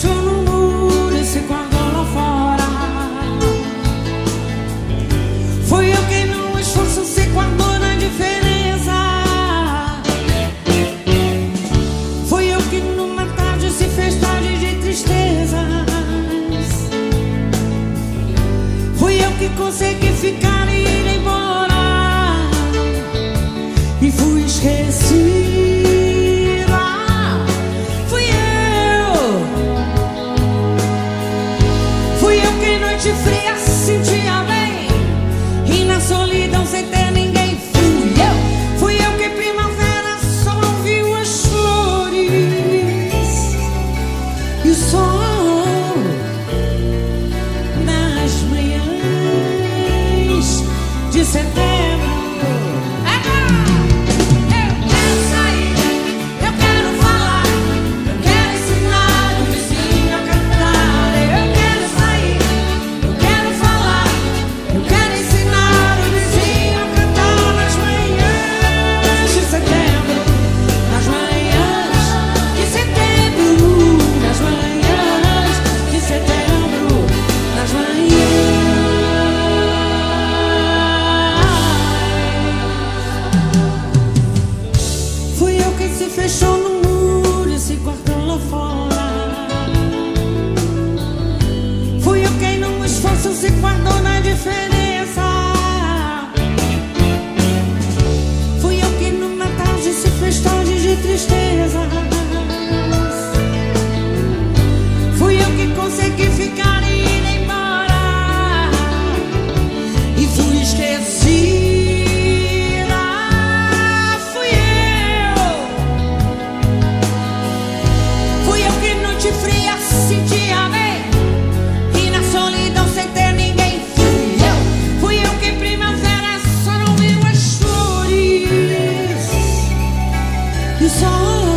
sono no muro e se guardano fora. Foi eu quem não esforço se guardou na diferença. Foi eu que numa tarde se fez tarde de tristezas. Foi eu que consegui ficar em noite fria fora. Fui eu quem não me esforço se guardou na diferença. You saw.